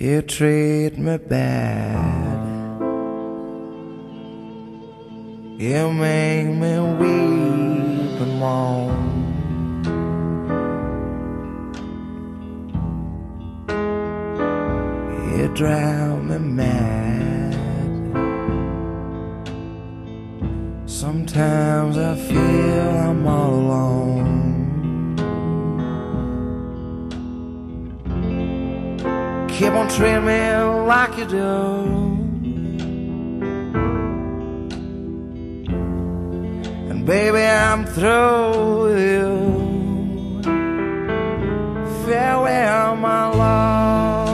You treat me bad. You make me weep and moan. You drive me mad. Sometimes I feel I'm all alone. Keep on treating me like you do. And baby, I'm through with you. Farewell, my love.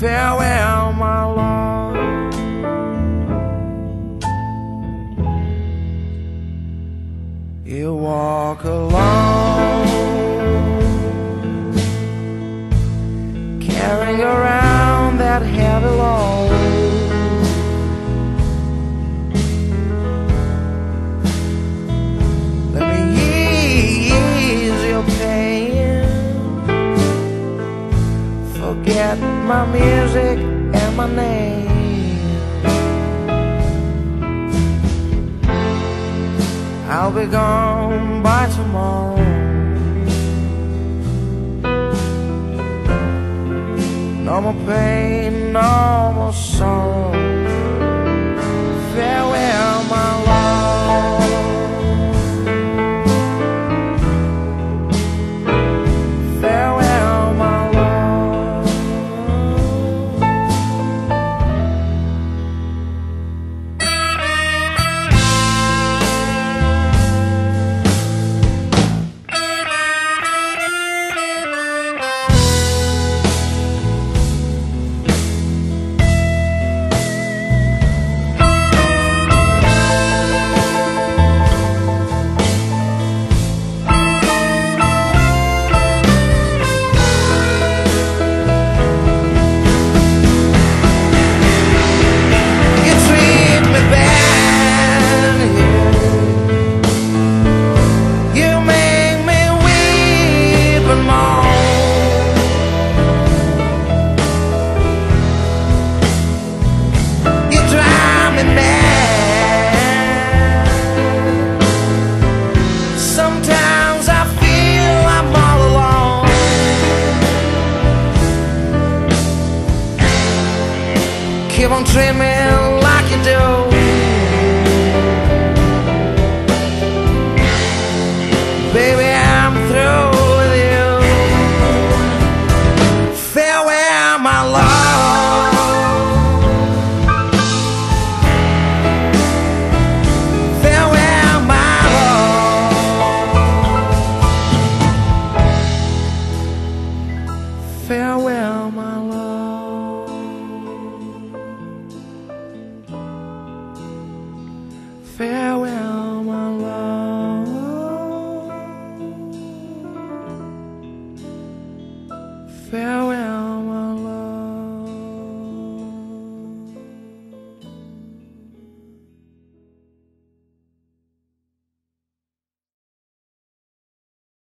Farewell, my love. You walk alone, carrying around that heavy load. Let me ease your pain. Forget my music and my name. I'll be gone by tomorrow. No more pain, no more sorrow. Keep on treating me like you do. Baby, I'm through with you. Farewell, my love. Farewell, my love. Farewell, my love. Farewell, my love. Farewell.